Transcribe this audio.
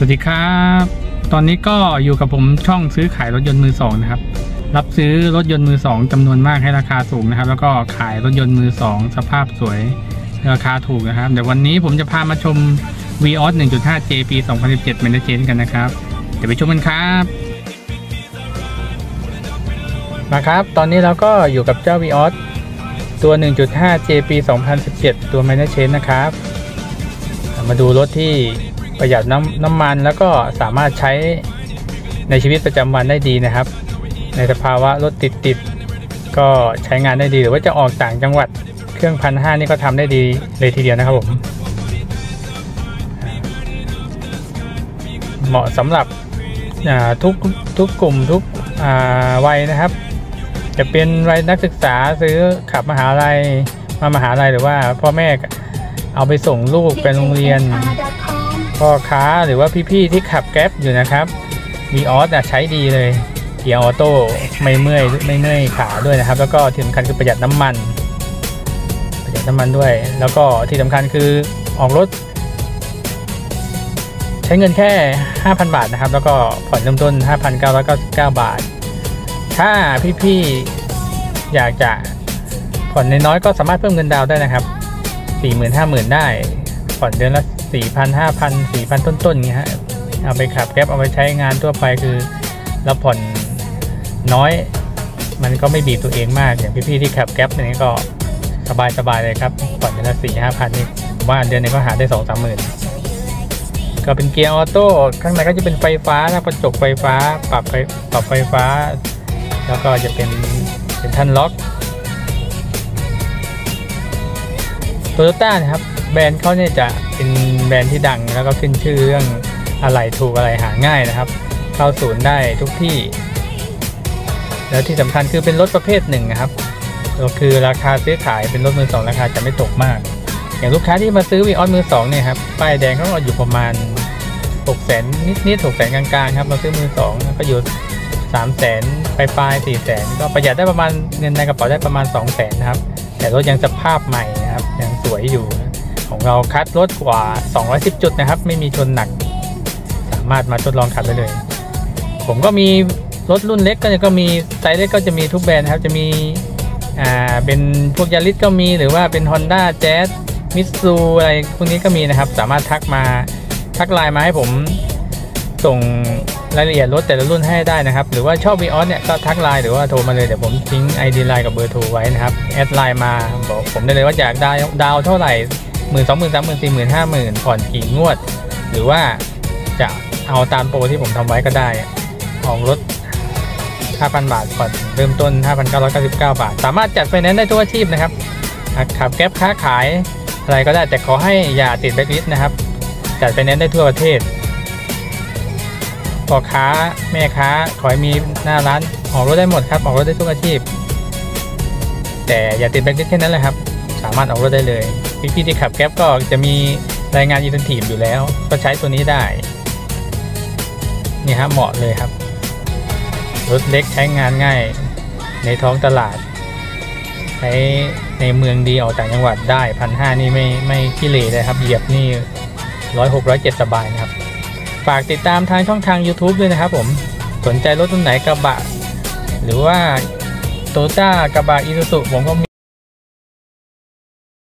สวัสดีครับ ตอนนี้ก็อยู่กับผมช่องซื้อขายรถยนต์มือสองนะครับ รับซื้อรถยนต์มือสองจำนวนมากให้ราคาสูงนะครับ แล้วก็ขายรถยนต์มือสองสภาพสวยราคาถูกนะครับ เดี๋ยววันนี้ผมจะพามาชม v ีออส 1.5 J ปี 2017 m a n a g e n กันนะครับ เดี๋ยวไปชมกันครับ มาครับ ตอนนี้เราก็อยู่กับเจ้า v ีออสตัว 1.5 J ปี 2017 ตัว m a n a g e n นะครับ มาดูรถที่ ประหยัดน้ำน้ำมันแล้วก็สามารถใช้ในชีวิตประจำวันได้ดีนะครับ ในสภาวะรถติดติดก็ใช้งานได้ดีหรือว่าจะออกต่างจังหวัดเครื่องพันห้านี่ก็ทำได้ดีเลยทีเดียวนะครับผม เหมาะสำหรับทุกทุกกลุ่มทุกวัยนะครับ จะเป็นวัยนักศึกษาซื้อขับมหาลัยมามหาลัยหรือว่าพ่อแม่เอาไปส่งลูกไปโรงเรียน พ่อค้าหรือว่าพี่ๆที่ขับแก๊ปอยู่นะครับวีออสใช้ดีเลยเกียร์ออโต้ไม่เมื่อยไม่เมื่อยขาด้วยนะครับ แล้วก็ที่สำคัญคือประหยัดน้ำมัน ประหยัดน้ำมันด้วย แล้วก็ที่สำคัญคือออกรถ ใช้เงินแค่ 5,000 บาทนะครับ แล้วก็ผ่อนเริ่มต้น 5,999 บาท ถ้าพี่ๆอยากจะผ่อนน้อยๆก็สามารถเพิ่มเงินดาวได้นะครับ 40,000 50,000 ได้ ผ่อนเดือนละ สี่พันห้าพันสี่พันต้นๆอย่างเงี้ยฮะเอาไปขับแก๊ปเอาไปใช้งานทั่วไปคือเราผ่อนน้อย มันก็ไม่บีบตัวเองมากอย่างพี่ๆที่ขับแก๊ปนี่ก็สบายๆเลยครับผ่อนเดือนละสี่ห้าพันนี่ผมว่าเดือนนึงก็หาได้สองสามหมื่นก็เป็นเกียร์ออโต้ข้างในก็จะเป็นไฟฟ้านะกระจกไฟฟ้าปรับไฟปรับไฟฟ้า แล้วก็จะเป็นเป็นท่านล็อก โตโยต้านะครับแบรนด์เขาเนี่ยจะเป็นแบรนด์ที่ดังแล้วก็ขึ้นชื่อเรื่องอะไรถูกอะไรหาง่ายนะครับ เข้าศูนย์ได้ทุกที่ แล้วที่สำคัญคือเป็นรถประเภทหนึ่งนะครับก็คือราคาซื้อขายเป็นรถมือสองราคาจะไม่ตกมาก อย่างลูกค้าที่มาซื้อวีออสมือสองเนี่ยครับป้ายแดงเขาก็อยู่ประมาณ6กแสนนิดๆหกแสนกลางๆครับมาซื้อมือสองก็อยู่สามแสนปลายๆสี่แสนก็ประหยัดได้ประมาณเงินในกระเป๋าได้ประมาณ2องแสนนะครับแต่รถยังสภาพใหม่นะครับยัง วยอยู่ ของเราคัดรถกว่า 210 จุดนะครับ ไม่มีชนหนัก สามารถมาทดลองขับได้เลย ผมก็มีรถรุ่นเล็กก็จะก็มีไซส์เล็กก็จะมีทุกแบรนด์ครับ จะมีอ่าเป็นพวก Yaris ก็มีหรือว่าเป็น Honda Jazz มิตซูอะไรพวกนี้ก็มีนะครับ สามารถทักมาทักไลน์มาให้ผม ส่งรายละเอียดรถแต่ละรุ่นให้ได้นะครับ หรือว่าชอบ v ีออสเนี่ยก็ทักไลน์หรือว่าโทรมาเลยเดี๋ยวผมทิ้ง ID ไลน์กับเบอร์โทรไว้นะครับ add LINE มาบอกผมได้เลยว่าอยากดาวน์ดาวน์เท่าไหร่หมื่นสองหมื่นสามหมื่นสี่หมื่นห้าหมื่นผ่อนกี่งวด หรือว่าจะเอาตามโปรที่ผมทำไว้ก็ได้ออกรถ 5,000 บาทผ่อนเริ่มต้น 5,999 บาท สามารถจัดไฟแนนซ์ได้ทุกอาชีพนะครับขับ Grab ค้าขายอะไรก็ได้แต่ขอให้อย่าติดแบ็คลิสต์นะครับ จัดไฟแนนซ์ได้ทั่วประเทศ พ่อค้าแม่ค้าขอให้มีหน้าร้านออกรถได้หมดครับออกรถได้ทุกอาชีพ แต่อย่าติดแบ็คลิสต์แค่นั้นแหละครับ สามารถออกรถได้เลยพี่ๆที่ขับ Grab ก็จะมีรายงาน incentive อยู่แล้ว ก็ใช้ตัวนี้ได้นี่ฮะเหมาะเลยครับ รถเล็กใช้งานง่าย ในท้องตลาด ใช้ในเมืองดีออกต่างจังหวัดได้พันห้านี่ไม่ไม่ขี้เหร่เลยครับ เหยียบนี่ร้อยหกร้อยเจ็ดสบายนะครับ ฝากติดตามทางช่องทาง YouTube ด้วยนะครับผมสนใจรถรุ่นไหนกระบะ หรือว่าโตต้ากระบะอีซูซุผมก็มี